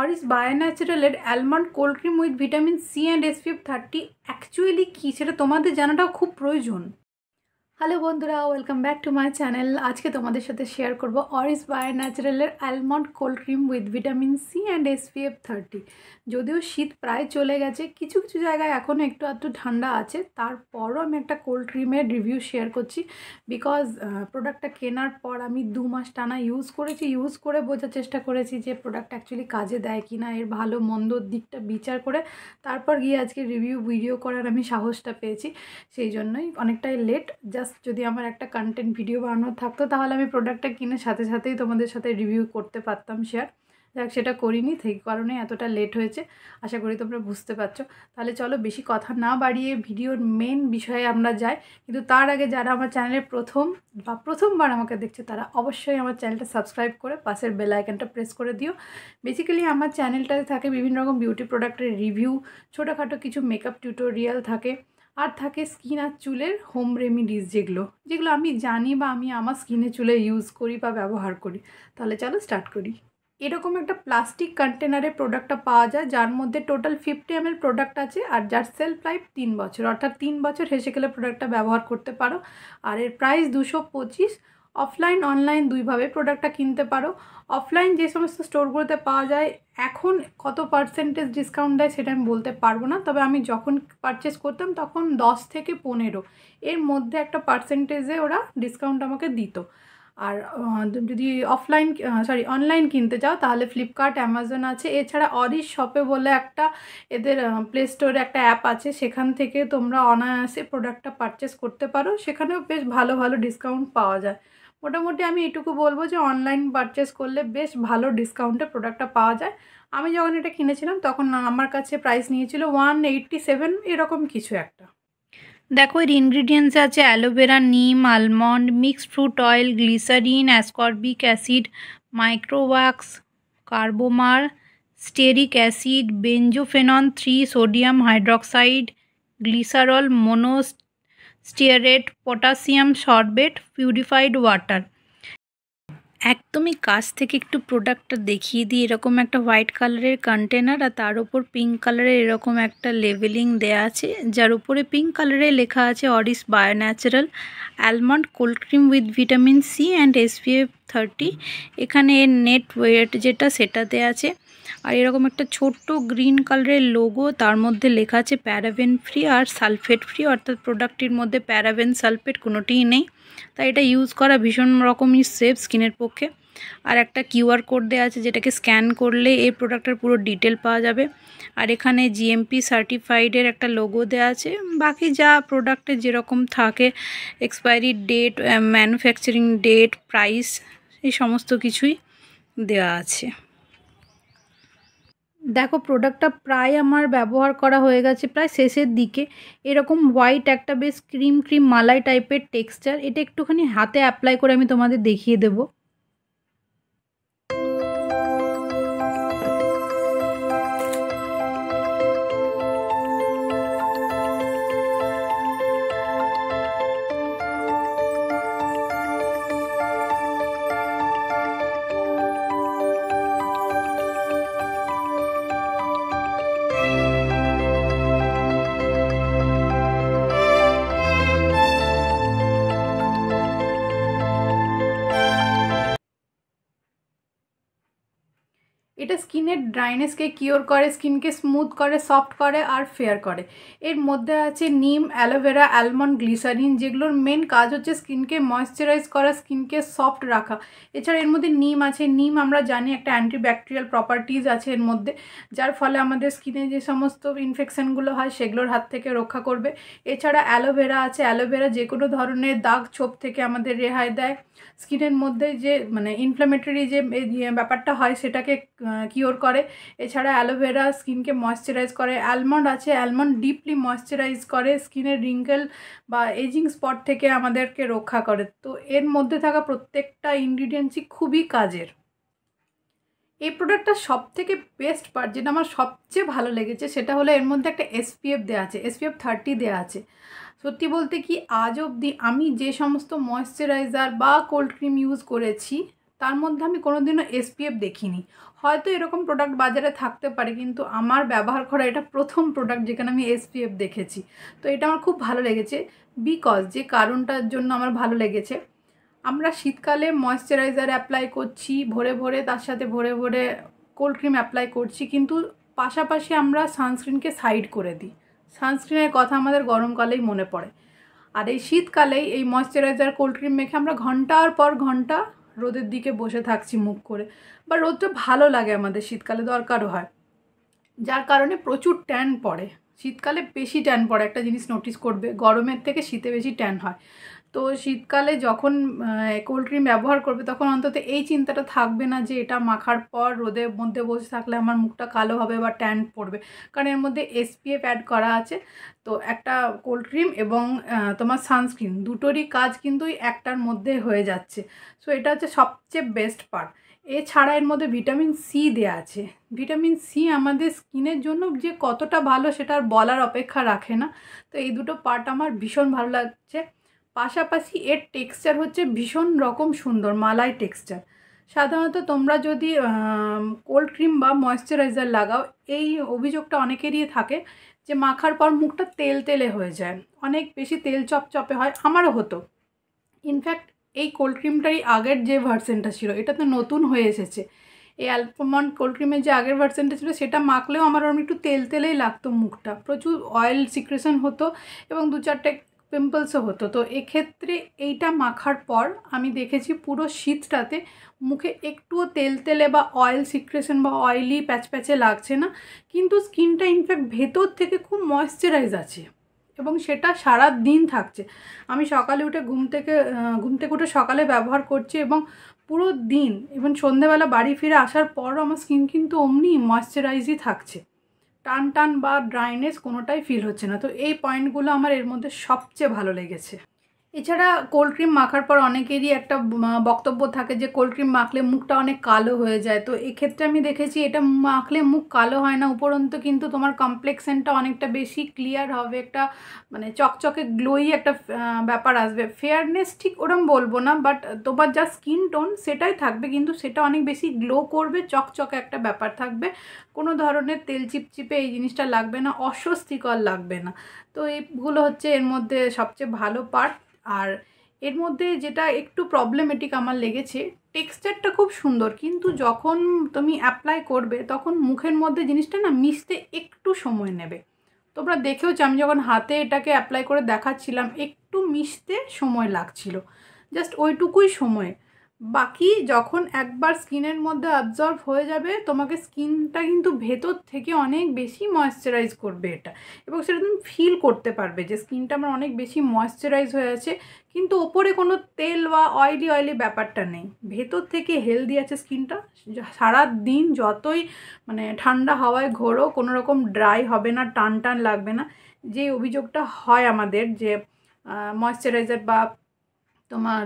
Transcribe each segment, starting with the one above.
অরিস বায়োন্যাচারালের almond cold cream with vitamin C and SPF thirty actually কী? সেটা তোমাদের জানাটাও খুব প্রয়োজন। হ্যালো বন্ধুরা welcome back to my channel আজকে তোমাদের সাথে শেয়ার করব Oris bio ন্যাচারালের almond cold cream with vitamin C and SPF thirty যদিও শীত প্রায় চলে গেছে, কিছু কিছু জায়গায় এখনও একটু আধটু ঠান্ডা আছে, তারপরও আমি একটা কোল্ড ক্রিমের রিভিউ শেয়ার করছি বিকজ প্রোডাক্টটা কেনার পর আমি দু মাস টানা ইউজ করেছি ইউজ করে বোঝার চেষ্টা করেছি যে প্রোডাক্ট অ্যাকচুয়ালি কাজে দেয় কি না এর ভালো মন্দ দিকটা বিচার করে তারপর গিয়ে আজকে রিভিউ ভিডিও করার আমি সাহসটা পেয়েছি, সেই জন্যই অনেকটাই লেট জাস্ট যদি আমার একটা কন্টেন্ট ভিডিও বানানো থাকতো, তাহলে আমি প্রোডাক্টটা কিনে সাথে সাথেই তোমাদের সাথে রিভিউ করতে পারতাম শেয়ার যাক, সেটা করিনি, সেই কারণে এতটা লেট হয়েছে। আশা করি তোমরা বুঝতে পারছ। তাহলে চলো, বেশি কথা না বাড়িয়ে ভিডিওর মেন বিষয়ে আমরা যাই। কিন্তু তার আগে যারা আমার চ্যানেলের প্রথম বা প্রথমবার আমাকে দেখছে, তারা অবশ্যই আমার চ্যানেলটা সাবস্ক্রাইব করে পাশের বেল আইকনটা প্রেস করে দিও। বেসিক্যালি আমার চ্যানেলটাতে থাকে বিভিন্ন রকম বিউটি প্রোডাক্টের রিভিউ ছোটোখাটো কিছু মেকআপ টিউটোরিয়াল থাকে। আর থাকে স্কিন আর চুলের হোম রেমিডিস যেগুলো যেগুলো আমি জানি বা আমি আমার স্কিনে চুলে ইউজ করি বা ব্যবহার করি। তাহলে চলো স্টার্ট করি। এরকম একটা প্লাস্টিক কন্টেনারে প্রোডাক্টটা পাওয়া যায়, যার মধ্যে টোটাল ফিফটি এম প্রোডাক্ট আছে আর যার সেলফ লাইফ তিন বছর। অর্থাৎ তিন বছর হেসে গেলে প্রোডাক্টটা ব্যবহার করতে পারো। আর এর প্রাইস দুশো পঁচিশ অফলাইন অনলাইন দুইভাবে প্রোডাক্টটা কিনতে পারো। অফলাইন যে সমস্ত স্টোরগুলোতে পাওয়া যায়, এখন কত পার্সেন্টেজ ডিসকাউন্ট দেয় সেটা আমি বলতে পারব না। তবে আমি যখন পারচেস করতাম তখন দশ থেকে পনেরো, এর মধ্যে একটা পার্সেন্টেজে ওরা ডিসকাউন্ট আমাকে দিত। আর যদি অফলাইন সরি অনলাইন কিনতে চাও, তাহলে ফ্লিপকার্ট অ্যামাজন আছে। এছাড়া অরিস শপে বলে একটা এদের প্লে স্টোরে একটা অ্যাপ আছে। সেখান থেকে তোমরা অনায়াসে প্রোডাক্টটা পারচেস করতে পারো। সেখানেও বেশ ভালো ভালো ডিসকাউন্ট পাওয়া যায়। মোটামুটি আমি এটুকু বলব যে অনলাইন পারচেস করলে বেশ ভালো ডিসকাউন্টে প্রোডাক্টটা পাওয়া যায়। আমি যখন এটা কিনেছিলাম, তখন আমার কাছে প্রাইস নিয়েছিল ওয়ান এইট্টি সেভেন এরকম কিছু একটা। দেখো, এর ইনগ্রিডিয়েন্টস আছে অ্যালোভেরা নিম almond mixed fruit oil glycerin ascorbic acid microwax carbomer stearic acid benzophenone three sodium hydroxide glycerol monostearate potassium sorbate purified water. একদমই কাছ থেকে একটু প্রোডাক্টটা দেখিয়ে দিই, এরকম একটা হোয়াইট কালারের কন্টেনার আর তার উপর পিঙ্ক কালারের এরকম একটা লেভেলিং দেয়া আছে, যার উপরে পিঙ্ক কালারে লেখা আছে Oris bio natural almond cold cream with vitamin C and SPF thirty. এখানে এর নেট ওয়েট যেটা সেটা দেওয়া আছে আর এরকম একটা ছোট্ট গ্রিন কালারের লোগো তার মধ্যে লেখা আছে প্যারাবেন ফ্রি আর সালফেট ফ্রি অর্থাৎ প্রোডাক্টটির মধ্যে প্যারাবেন সালফেট কোনোটিই নেই। তাই এটা ইউজ করা ভীষণ রকমই সেফ স্কিনের পক্ষে। আর একটা কিউআর কোড দেওয়া আছে যেটাকে স্ক্যান করলে এই প্রোডাক্টের পুরো ডিটেল পাওয়া যাবে। আর এখানে জিএমপি সার্টিফাইডের একটা লোগো দেওয়া আছে। বাকি যা প্রোডাক্টে যেরকম থাকে expiry date manufacturing date price এই সমস্ত কিছুই দেওয়া আছে। দেখো প্রোডাক্টটা প্রায় আমার ব্যবহার করা হয়ে গেছে প্রায় শেষের দিকে। এরকম হোয়াইট একটা বেশ ক্রিম ক্রিম মালাই টাইপের টেক্সচার এটা একটুখানি হাতে অ্যাপ্লাই করে আমি তোমাদের দেখিয়ে দেবো। স্কিনের ড্রাইনেসকে কিওর করে, স্কিনকে স্মুথ করে, সফট করে আর ফেয়ার করে। এর মধ্যে আছে নিম অ্যালোভেরা অ্যালমন্ড, গ্লিসারিন, যেগুলোর মেন কাজ হচ্ছে স্কিনকে ময়শ্চারাইজ করা, স্কিনকে সফট রাখা। এছাড়া এর মধ্যে নিম আছে। নিম আমরা জানি একটা অ্যান্টিব্যাকটেরিয়াল প্রপার্টিজ আছে এর মধ্যে, যার ফলে আমাদের স্কিনে যে সমস্ত ইনফেকশানগুলো হয় সেগুলোর হাত থেকে রক্ষা করবে। এছাড়া অ্যালোভেরা আছে। অ্যালোভেরা যে কোনো ধরনের দাগ ছোপ থেকে আমাদের রেহাই দেয়। স্কিনের মধ্যে যে মানে ইনফ্লামেটরি যে ব্যাপারটা হয় সেটাকে কিওর করে। এছাড়া অ্যালোভেরা স্কিনকে ময়শ্চারাইজ করে। অ্যালমন্ড আছে অ্যালমন্ড ডিপলি ময়শ্চারাইজ করে। স্কিনের রিঙ্কেল বা এজিং স্পট থেকে আমাদেরকে রক্ষা করে। তো এর মধ্যে থাকা প্রত্যেকটা ইনগ্রিডিয়েন্টসই খুবই কাজের। এই প্রোডাক্টটা সব থেকে বেস্ট পার্ট যেটা আমার সবচেয়ে ভালো লেগেছে, সেটা হলো এর মধ্যে একটা এসপিএফ দেওয়া আছে। এসপিএফ থার্টি দেওয়া আছে। সত্যি বলতে কি, আজ অবধি আমি যে সমস্ত ময়শ্চারাইজার বা কোল্ড ক্রিম ইউজ করেছি তার মধ্যে আমি কোনোদিনও এসপিএফ দেখিনি। হয়তো এরকম প্রোডাক্ট বাজারে থাকতে পারে, কিন্তু আমার ব্যবহার করা এটা প্রথম প্রোডাক্ট যেখানে আমি এসপিএফ দেখেছি। তো এটা আমার খুব ভালো লেগেছে বিকজ যে কারণটার জন্য আমার ভালো লেগেছে। আমরা শীতকালে ময়শ্চারাইজার অ্যাপ্লাই করছি, ভোরে ভোরে তার সাথে ভোরে ভোরে কোল্ড ক্রিম অ্যাপ্লাই করছি, কিন্তু পাশাপাশি আমরা সানস্ক্রিনকে সাইড করে দিই। সানস্ক্রিনের কথা আমাদের গরমকালেই মনে পড়ে। আর এই শীতকালেই এই ময়শ্চারাইজার কোল্ড ক্রিম মেখে আমরা ঘণ্টার পর ঘণ্টা রোদের দিকে বসে থাকছি মুখ করে। বা রোদটা ভালো লাগে আমাদের, শীতকালে দরকারও হয়। যার কারণে প্রচুর ট্যান পড়ে। শীতকালে বেশি ট্যান পড়ে, একটা জিনিস নোটিস করবে, গরমের থেকে শীতে বেশি ট্যান হয়। তো শীতকালে যখন কোল্ড ক্রিম ব্যবহার করবে, তখন অন্তত এই চিন্তাটা থাকবে না যে এটা মাখার পর রোদের মধ্যে বসে থাকলে আমার মুখটা কালো হবে বা ট্যান পড়বে। কারণ এর মধ্যে এসপিএফ অ্যাড করা আছে। তো একটা কোল্ড ক্রিম এবং তোমার সানস্ক্রিন দুটোরই কাজ কিন্তু একটার মধ্যে হয়ে যাচ্ছে। সো এটা হচ্ছে সবচেয়ে বেস্ট পার্ট এছাড়া এর মধ্যে ভিটামিন সি দেওয়া আছে। ভিটামিন সি আমাদের স্কিনের জন্য যে কতটা ভালো সেটা আর বলার অপেক্ষা রাখে না। তো এই দুটো পার্ট আমার ভীষণ ভালো লাগছে। পাশাপাশি এর টেক্সচার হচ্ছে ভীষণ রকম সুন্দর, মালাই টেক্সচার সাধারণত তোমরা যদি কোল্ড ক্রিম বা ময়শ্চারাইজার লাগাও, এই অভিযোগটা অনেকেরই থাকে যে মাখার পর মুখটা তেল তেলে হয়ে যায়। অনেক বেশি তেল চপচপে হয়, আমারও হতো। ইনফ্যাক্ট এই কোল্ড ক্রিমটারই আগের যে ভার্সেনটা ছিল এটা তো নতুন হয়ে এসেছে। এই অ্যালপমন্ড কোল্ড ক্রিমের যে আগের ভার্সেনটা ছিল, সেটা মাখলেও আমার ওরম একটু তেল তেলেই লাগতো মুখটা। প্রচুর অয়েল সিক্রেশন হতো এবং দু চারটে পিম্পলসও হতো। তো এক্ষেত্রে এইটা মাখার পর আমি দেখেছি পুরো শীতটাতে মুখে একটুও তেল তেলে বা অয়েল সিক্রেশন বা অয়েলি প্যাচ প্যাচে লাগছে না। কিন্তু স্কিনটা ইনফ্যাক্ট ভেতর থেকে খুব ময়শ্চারাইজ আছে এবং সেটা সারা দিন থাকছে। আমি সকালে উঠে ঘুম থেকে ঘুম থেকে উঠে সকালে ব্যবহার করছি এবং পুরো দিন এবং সন্ধেবেলা বাড়ি ফিরে আসার পরও আমার স্কিন কিন্তু অমনি ময়শ্চারাইজই থাকছে। টান টান বা ড্রাইনেস কোনোটাই ফিল হচ্ছে না। তো এই পয়েন্টগুলো আমার এর মধ্যে সবচেয়ে ভালো লেগেছে। এছাড়া কোল্ড ক্রিম মাখার পর অনেকেরই একটা বক্তব্য থাকে যে কোল্ড ক্রিম মাখলে মুখটা অনেক কালো হয়ে যায়। তো এক্ষেত্রে আমি দেখেছি এটা মাখলে মুখ কালো হয় না। উপরন্তু কিন্তু তোমার কমপ্লেক্সেনটা অনেকটা বেশি ক্লিয়ার হবে। একটা মানে চকচকে গ্লোই একটা ব্যাপার আসবে। ফেয়ারনেস ঠিক ওরম বলব না বাট তোমার যা স্কিন টোন সেটাই থাকবে। কিন্তু সেটা অনেক বেশি গ্লো করবে, চকচকে একটা ব্যাপার থাকবে। কোনো ধরনের তেল চিপচিপে এই জিনিসটা লাগবে না, অস্বস্তিকর লাগবে না। তো এইগুলো হচ্ছে এর মধ্যে সবচেয়ে ভালো পার্ট আর এর মধ্যে যেটা একটু প্রবলেমেটিক আমার লেগেছে টেক্সচারটা খুব সুন্দর, কিন্তু যখন তুমি অ্যাপ্লাই করবে, তখন মুখের মধ্যে জিনিসটা না মিশতে একটু সময় নেবে। তোমরা দেখেওছো, আমি যখন হাতে এটাকে অ্যাপ্লাই করে দেখাচ্ছিলাম, একটু মিশতে সময় লাগছিল। জাস্ট ওইটুকুই সময়। বাকি যখন একবার স্কিনের মধ্যে অবজর্ভ হয়ে যাবে, তোমাকে স্কিনটা কিন্তু ভেতর থেকে অনেক বেশি ময়শ্চারাইজ করবে এটা। এবং সেটা তুমি ফিল করতে পারবে যে স্কিনটা আমার অনেক বেশি ময়শ্চারাইজ হয়ে আছে, কিন্তু ওপরে কোনো তেল বা অয়েলি অয়েলি ব্যাপারটা নেই। ভেতর থেকে হেলদি আছে স্কিনটা সারা দিন যতই মানে ঠান্ডা হাওয়ায় ঘোরো, কোনো রকম ড্রাই হবে না, টান টান লাগবে না। যে অভিযোগটা হয় আমাদের যে ময়শ্চারাইজার বা তোমার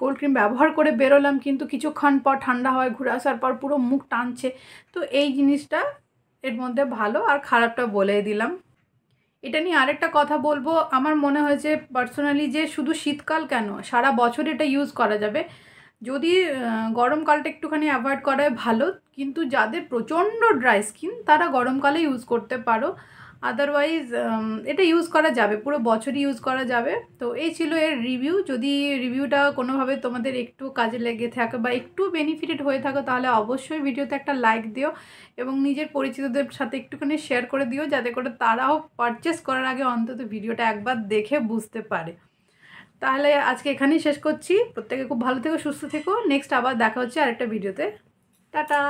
কোল্ড ক্রিম ব্যবহার করে বেরোলাম, কিন্তু কিছুক্ষণ পর ঠান্ডা হয় ঘুরে আসার পর পুরো মুখ টানছে। তো এই জিনিসটা এর মধ্যে ভালো আর খারাপটা বলেই দিলাম। এটা নিয়ে আরেকটা কথা বলব। আমার মনে হয়েছে পার্সোনালি যে শুধু শীতকাল কেন, সারা বছর এটা ইউজ করা যাবে। যদি গরমকালটা একটুখানি অ্যাভয়েড করায় ভালো, কিন্তু যাদের প্রচণ্ড ড্রাই স্কিন তারা গরমকালে ইউজ করতে পারো। আদারওয়াইজ এটা ইউজ করা যাবে, পুরো বছরই ইউজ করা যাবে। তো এই ছিল এর রিভিউ যদি রিভিউটা কোনোভাবে তোমাদের একটু কাজে লেগে থাকে বা একটু বেনিফিটেড হয়ে থাকো, তাহলে অবশ্যই ভিডিওতে একটা লাইক দিও এবং নিজের পরিচিতদের সাথে একটুখানি শেয়ার করে দিও, যাতে করে তারাও পারচেস করার আগে অন্তত ভিডিওটা একবার দেখে বুঝতে পারে। তাহলে আজকে এখানেই শেষ করছি। প্রত্যেকে খুব ভালো থেকো, সুস্থ থেকো। নেক্সট আবার দেখা হচ্ছে আরেকটা ভিডিওতে টাটা!